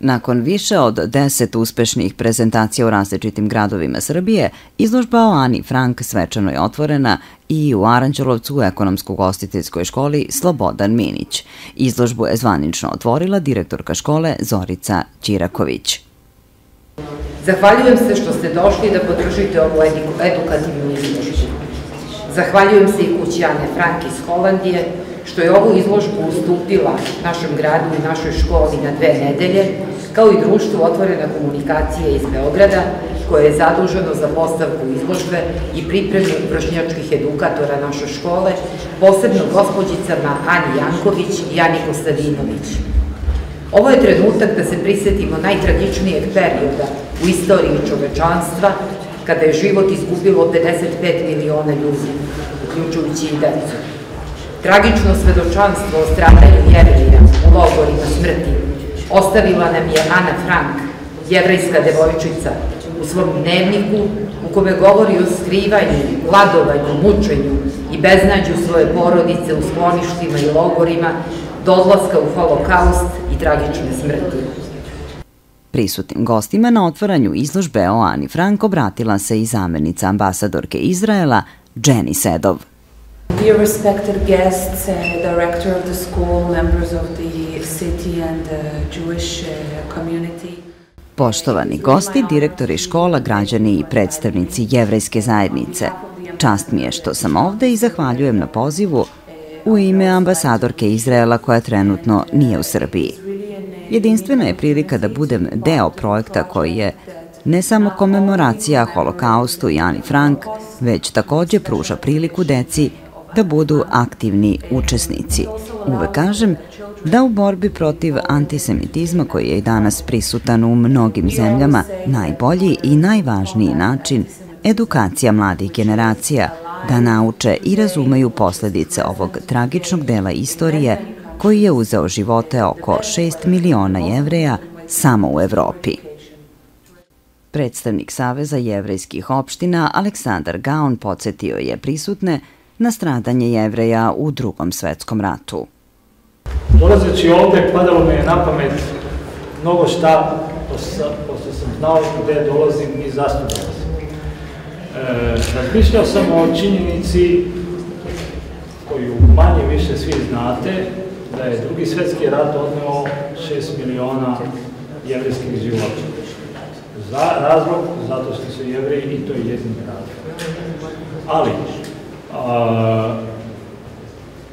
Nakon više od deset uspešnih prezentacija u različitim gradovima Srbije, izložba o Ani Frank svečano je otvorena i u Aranđelovcu u ekonomsko-gostiteljskoj školi Slobodan Minić. Izložbu je zvanično otvorila direktorka škole Zorica Ćiraković. Zahvaljujem se što ste došli da podržite ovu edukativnu izložbu. Zahvaljujem se i kući Ane Frank iz Holandije, što je ovu izložbu ustupila našem gradu i našoj školi na dve nedelje, kao i društvu Otvorena komunikacija iz Beograda, koje je zaduženo za postavku izložbe i pripremu vršnjačkih edukatora naše škole, posebno gospođicama Ani Janković i Ani Kostadinović. Ovo je trenutak da se prisetimo najtragičnijeg perioda u istoriji čovečanstva, kada je život izgubilo 55 miliona ljudi, uključujući i decu. Tragično svedočanstvo o stradanju jevreja u logorima smrti ostavila nam je Ana Frank, jevrejska devojčica, u svom dnevniku u kome govori o skrivanju, gladovanju, mučenju i beznađu svoje porodice u skloništima i logorima, do odlaska u holokaust i tragične smrti. Prisutnim gostima na otvaranju izložbe o Ani Frank obratila se i zamenica ambasadorke Izraela, Jenny Sedov. Dear respected guests, uh, director of the school, members of the city and the Jewish uh, community. Poštovani gosti, direktori škola, građani i predstavnici jevrejske zajednice. Čast mi je što sam ovde i zahvaljujem na pozivu u ime ambasadorke Izraela koja trenutno nije u Srbiji. Jedinstvena je prilika da budem deo projekta koji je ne samo komemoracija holokaustu i Ani Frank, već takođe pruža priliku deci da budu aktivni učesnici. Uvek kažem da u borbi protiv antisemitizma koji je danas prisutan u mnogim zemljama najbolji i najvažniji način edukacija mladih generacija da nauče i razumeju posledice ovog tragičnog dela istorije koji je uzeo živote oko 6 miliona jevreja samo u Evropi. Predstavnik Saveza jevrejskih opština Aleksandar Gaon podsjetio je prisutne na stradanje jevreja u drugom svetskom ratu. Dolazeći ovde, padalo me je na pamet mnogo šta, posle sam znao gde dolazim i zastupao sam. E, razmišljao sam o činjenici koju manje više svi znate, da je drugi svetski rat odneo 6 miliona jevrijskih života. Za razlog, zato što su jevreji i to je jedin razlog. Ali, a,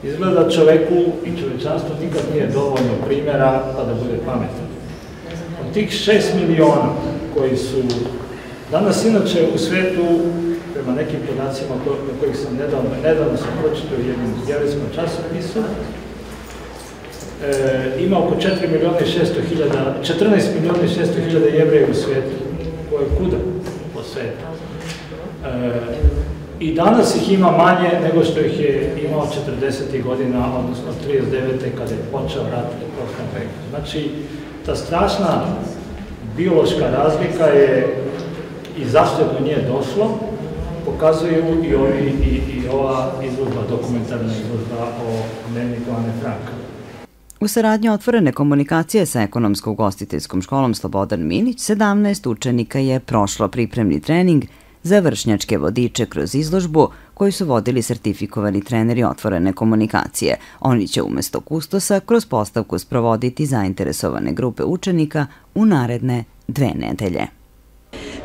izgleda čoveku i čovečanstvu nikad nije dovoljno primjera pa da bude pametan. Od tih 6 miliona koji su danas inače u svetu, prema nekim podacima na kojih sam nedavno, nedavno sam pročitao u jednom jevrijskom časopisu, e, ima oko 4 miliona i 600 hiljada, 14 miliona i 600 hiljada jevreja u svetu, koje kuda po svetu. E, I danas ih ima manje nego što ih je imao 40. godina, odnosno 39. kada je počeo rat u prošlom veku. Znači, ta strašna biološka razlika je i zašto je do nje došlo, pokazuju i, ovi, i, i ova izložba, dokumentarna izložba o dnevniku Ane Franka. U saradnju otvorene komunikacije sa ekonomsko-ugostiteljskom školom Slobodan Minić, 17 učenika je prošlo pripremni trening za vršnjačke vodiče kroz izložbu koju su vodili sertifikovani treneri otvorene komunikacije. Oni će umesto kustosa kroz postavku sprovoditi zainteresovane grupe učenika u naredne dve nedelje.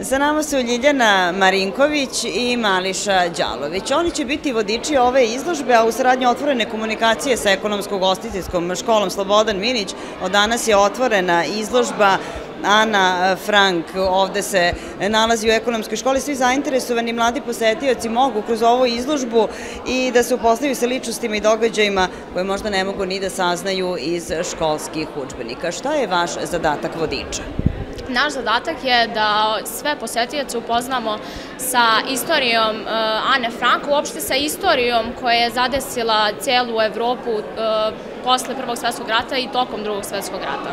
Sa nama su Ljiljana Marinković i Mališa Đalović. Oni će biti vodiči ove izložbe, a u saradnju otvorene komunikacije sa ekonomsko-gostiteljskom školom Slobodan Minić od danas je otvorena izložba Ana Frank ovde se nalazi u ekonomskoj školi. Svi zainteresovani mladi posetioci mogu kroz ovu izložbu i da se upoznaju sa ličnostima i događajima koje možda ne mogu ni da saznaju iz školskih učbenika. Šta je vaš zadatak vodiča? Naš zadatak je da sve posetioce upoznamo sa istorijom uh, Ane Frank, uopšte sa istorijom koja je zadesila celu Evropu uh, posle Prvog svetskog rata i tokom Drugog svetskog rata.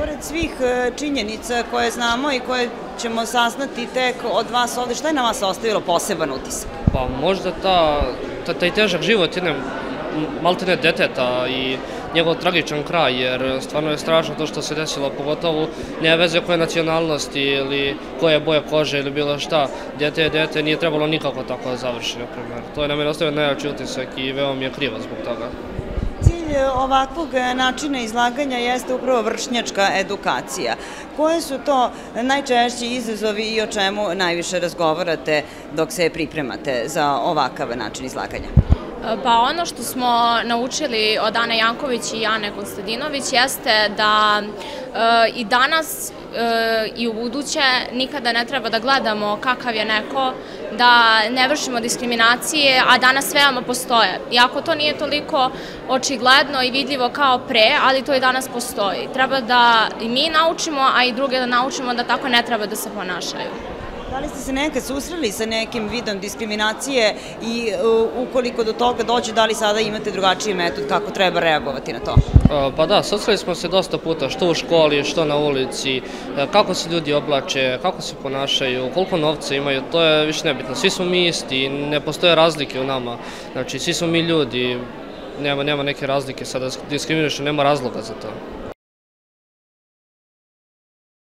Pored svih uh, činjenica koje znamo i koje ćemo saznati tek od vas ovde, šta je na vas ostavilo poseban utisak? Pa možda ta, ta, taj težak život jedne maltene deteta i njegov tragičan kraj, jer stvarno je strašno to što se desilo, pogotovo nema veze koje nacionalnosti ili koje boje kože ili bilo šta. Dete je dete, nije trebalo nikako tako da na primjer. To je na mene ostavio najjači utisak i veoma mi je krivo zbog toga. Cilj ovakvog načina izlaganja jeste upravo vršnjačka edukacija. Koje su to najčešći izazovi i o čemu najviše razgovarate dok se pripremate za ovakav način izlaganja? Pa ono što smo naučili od Ane Janković i Ane Konstantinović jeste da e, i danas e, i u buduće nikada ne treba da gledamo kakav je neko, da ne vršimo diskriminacije, a danas veoma postoje. Iako to nije toliko očigledno i vidljivo kao pre, ali to i danas postoji. Treba da i mi naučimo, a i druge da naučimo da tako ne treba da se ponašaju. Da li ste se nekad susreli sa nekim vidom diskriminacije i uh, ukoliko do toga dođe, da li sada imate drugačiji metod kako treba reagovati na to? Pa da, susreli smo se dosta puta, što u školi, što na ulici, e, kako se ljudi oblače, kako se ponašaju, koliko novca imaju, to je više nebitno. Svi smo mi isti, ne postoje razlike u nama, znači svi smo mi ljudi, nema, nema neke razlike, sada diskriminišu, nema razloga za to.